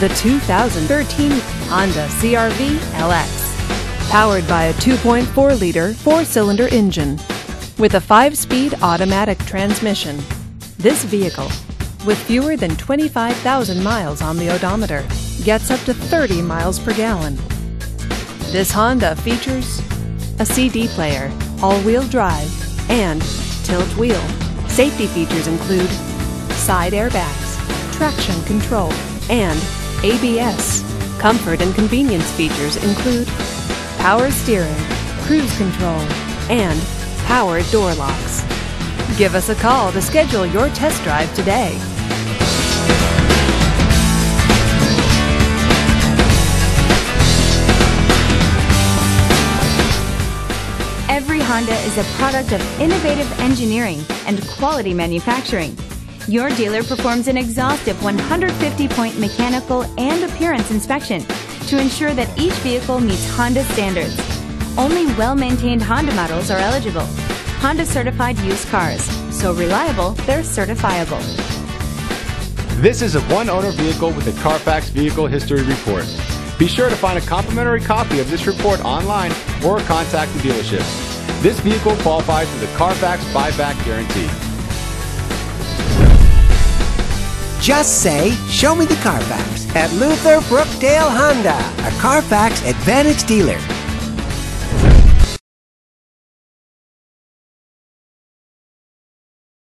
the 2013 Honda CRV LX. Powered by a 2.4 liter four cylinder engine with a five speed automatic transmission. This vehicle, with fewer than 25,000 miles on the odometer, gets up to 30 miles per gallon. This Honda features a CD player, all wheel drive, and tilt wheel. Safety features include side airbags, traction control, and ABS. Comfort and convenience features include power steering, cruise control, and power door locks. Give us a call to schedule your test drive today. Every Honda is a product of innovative engineering and quality manufacturing. Your dealer performs an exhaustive 150 point mechanical and appearance inspection to ensure that each vehicle meets Honda standards. Only well maintained Honda models are eligible. Honda certified used cars, so reliable they're certifiable. This is a one owner vehicle with a Carfax Vehicle History Report. Be sure to find a complimentary copy of this report online or contact the dealership. This vehicle qualifies for the Carfax buyback guarantee. Just say, Show me the Carfax at Luther Brookdale Honda, a Carfax Advantage dealer.